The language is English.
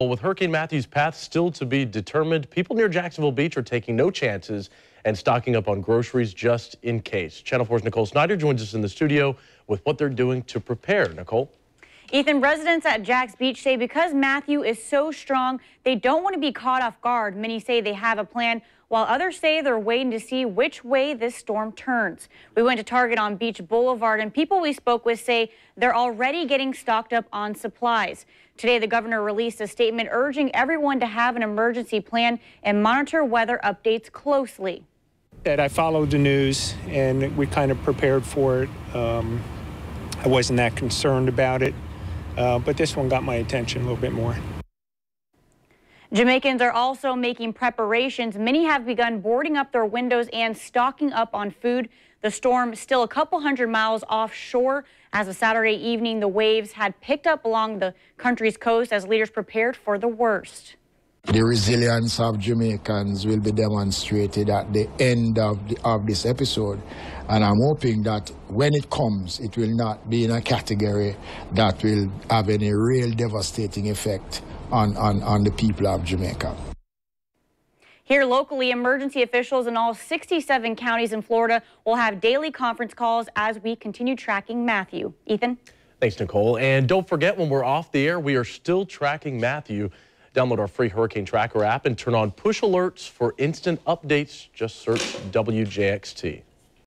Well, with Hurricane Matthew's path still to be determined, people near Jacksonville Beach are taking no chances and stocking up on groceries just in case. Channel 4's Nicole Snyder joins us in the studio with what they're doing to prepare. Nicole? Ethan, residents at Jax Beach say because Matthew is so strong, they don't want to be caught off guard. Many say they have a plan, while others say they're waiting to see which way this storm turns. We went to Target on Beach Boulevard, and people we spoke with say they're already getting stocked up on supplies. Today, the governor released a statement urging everyone to have an emergency plan and monitor weather updates closely. That I followed the news and we kind of prepared for it. Um, I wasn't that concerned about it. Uh, but this one got my attention a little bit more. Jamaicans are also making preparations. Many have begun boarding up their windows and stocking up on food. The storm still a couple hundred miles offshore. As of Saturday evening, the waves had picked up along the country's coast as leaders prepared for the worst. The resilience of Jamaicans will be demonstrated at the end of, the, of this episode. And I'm hoping that when it comes, it will not be in a category that will have any real devastating effect on, on, on the people of Jamaica. Here locally, emergency officials in all 67 counties in Florida will have daily conference calls as we continue tracking Matthew. Ethan? Thanks, Nicole. And don't forget, when we're off the air, we are still tracking Matthew. Download our free Hurricane Tracker app and turn on push alerts for instant updates. Just search WJXT.